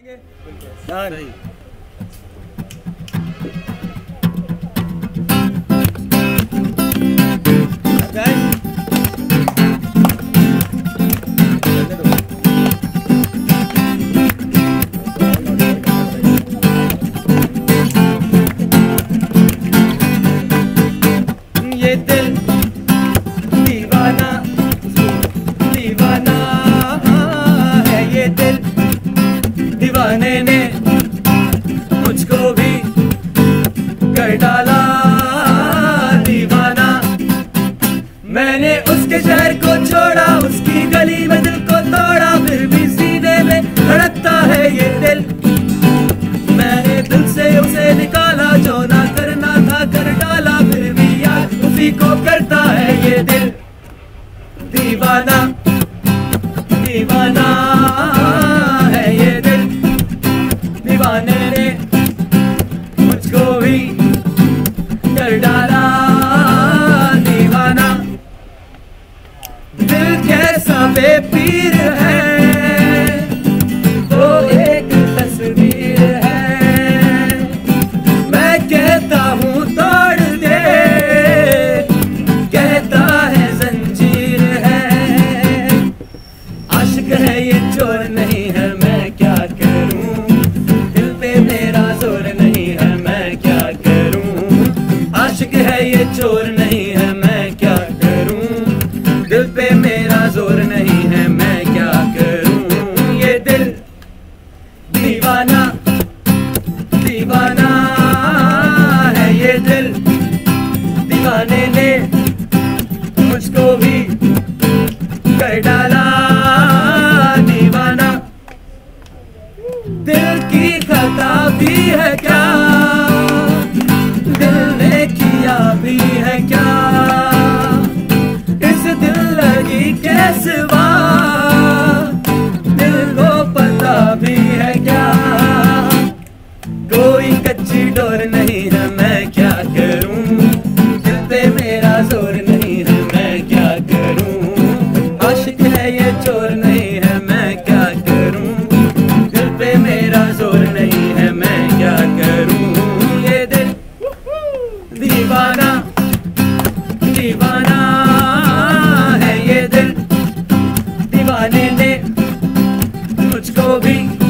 ये दिल मैंने उसके शहर को छोड़ा, उसकी गली में दिल को तोड़ा, फिर भी सीने में धड़कता है ये दिल। मैंने दिल से उसे निकाला, जो ना करना था कर डाला, फिर भी यार उसी को करता है ये दिल। दीवाना दीवाना है ये दिल। दीवाने ने मुझको भी कर डाला। कैसा बेपीर है। वो एक तस्वीर है। मैं कहता हूँ, तोड़ दे। कहता है, जंजीर है। आशिक है, ये चोर नहीं है दिल की खता भी है क्या? दिल ने किया भी है क्या? इस दिल लगी कैसे दिल को पता भी है क्या? कोई कच्ची डोर नहीं है। be